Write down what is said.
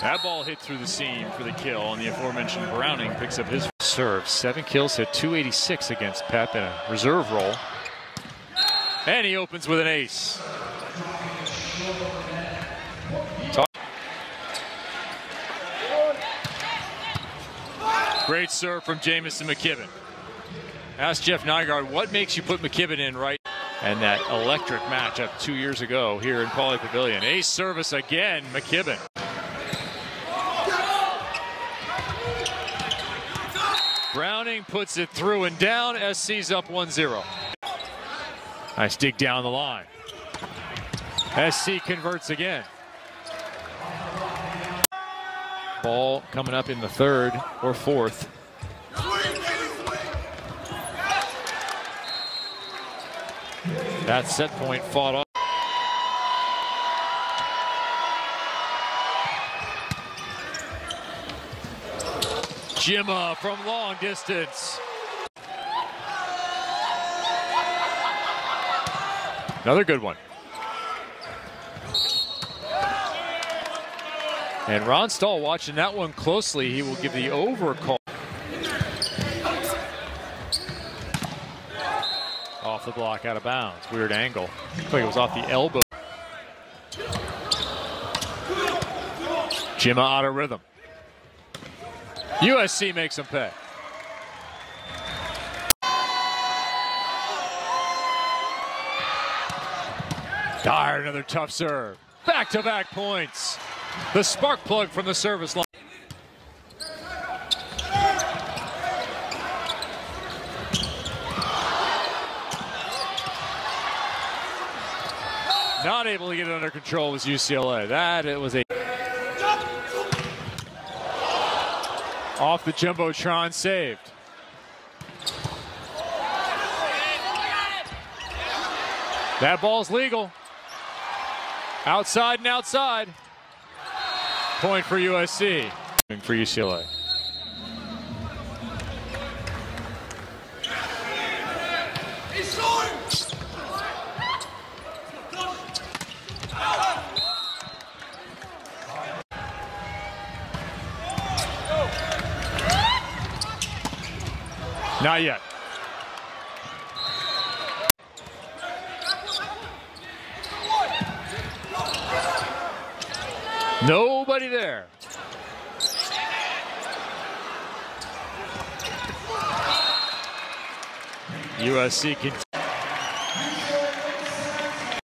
That ball hit through the seam for the kill, and the aforementioned Browning picks up his serve. Seven kills, hit 286 against Pep in a reserve role. And he opens with an ace. Great serve from Jamison McKibben. Ask Jeff Nygaard, what makes you put McKibben in right? And that electric matchup two years ago here in Pauley Pavilion. Ace service again, McKibben. Browning puts it through and down. SC's up 1-0. Nice dig down the line. SC converts again. Ball coming up in the third or fourth. That set point fought off. Gyimah from long distance. Another good one. And Ron Stahl watching that one closely. He will give the over call. Off the block, out of bounds. Weird angle. Looks like it was off the elbow. Gyimah out of rhythm. USC makes him pay. Dyer, another tough serve. Back to back points. The spark plug from the service line. Not able to get it under control was UCLA. That it was a off the jumbotron saved. That ball's legal. Outside and outside. Point for USC. For UCLA. Not yet. Nobody there. USC can